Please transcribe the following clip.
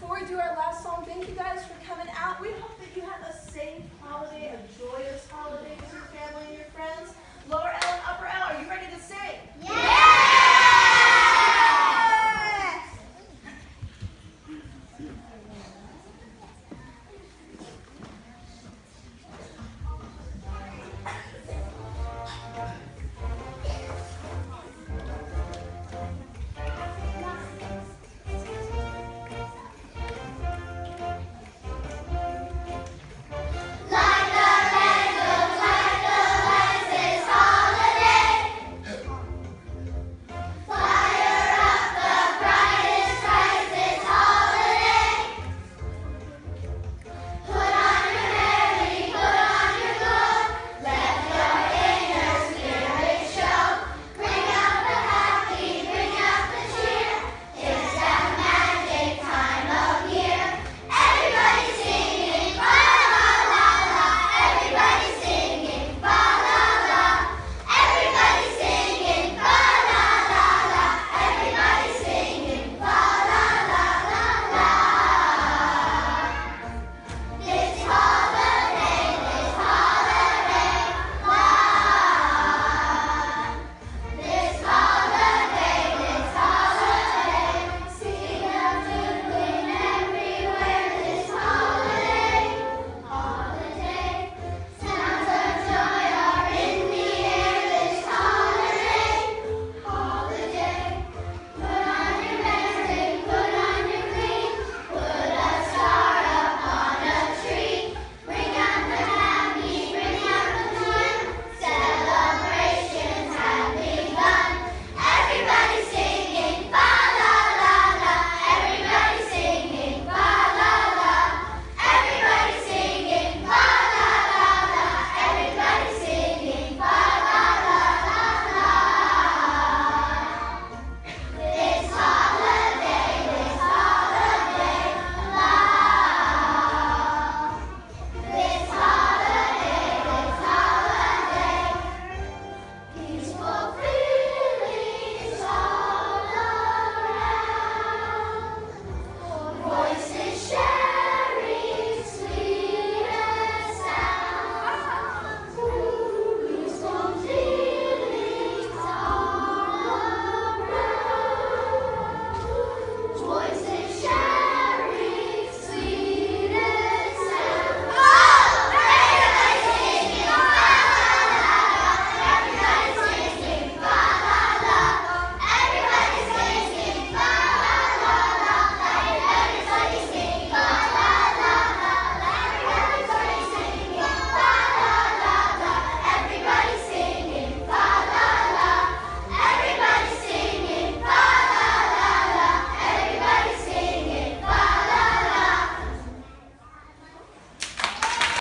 before we do our last song, thank you guys for coming out. We hope that you have a safe holiday, a joyous holiday.